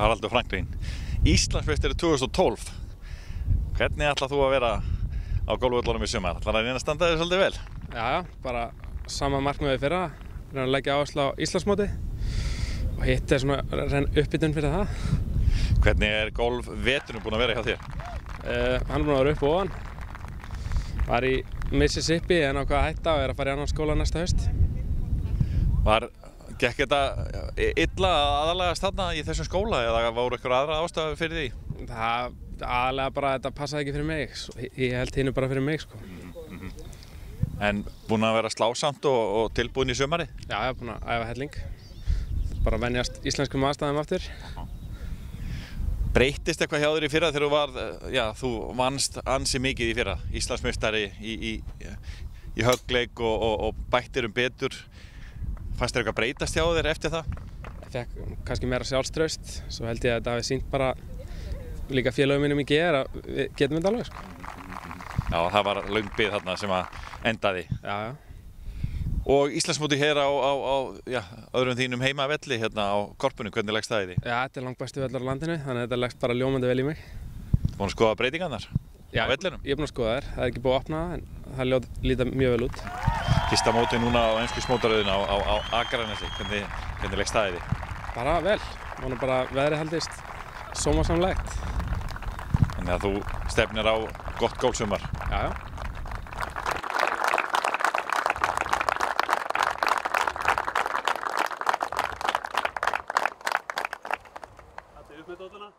Haraldur Franklín. Íslandsmeistari 2012. Hvernig ætlað þú að vera á gólvöldunum í sumar? Ætlað að reyna að standa þig svolítið vel? Já, já, bara sama markmiði fyrra, reyna að leggja áherslu á Íslandsmóti og hitt er svona uppbytun fyrir það. Hvernig er gólfveturinn búinn að vera hjá þér? Uh, hann er búinn að vera upp og ofan. Var í Mississippi en ákvað að hætta og er að fara í annan skóla næsta haust. Var, gekk þetta illa aðalegast þarna í þessum skóla eða voru ykkur aðra ástæðu fyrir því? Það aðalega bara að þetta passaði ekki fyrir mig. Ég held hínu bara fyrir mig sko. En búinn að vera slásamt og, og tilbúin í sömari? Já, ég hef búinn að æfa helling. Bara venjast íslenskum aðstæðum aftur. Breytist eitthvað hjá þér í fyrra þegar þú var, já, þú vannst ansi mikið í fyrra, Íslandsmjöstari í, í, í högleik og, og, og bættir um betur. Fannst þér eitthvað breytast hjá þér eftir það? Ég fekk kannski meira sjálfströst, svo held ég að þetta hafi sínt bara líka félagum minnum í GR að við getum þetta alveg, sko. Já, það var laungbið þarna sem að endaði. Já, já. Og Íslandsmóti hér á, á, á já, öðrum þínum heimavelli hérna á Korpunum, hvernig leggst það í því? Já, þetta er langt bestu vellar á landinu, þannig að þetta leggst bara ljómandi vel í mig. Þú búinn að skoða breytingarnar Já, á vellinum? ég er búinn að skoða þær, það er ekki búið að opna það, en það ljóð, líta mjög vel út. Fyrsta móti núna á einskursmótaröðina á, á, á Akranesi, hvernig, hvernig leggst það í því? Bara vel, vonum bara veðri heldist, sómasamlegt. Þannig að þú stefnir á gott gólsumar? Já, já. Þetta er upp með dótuna.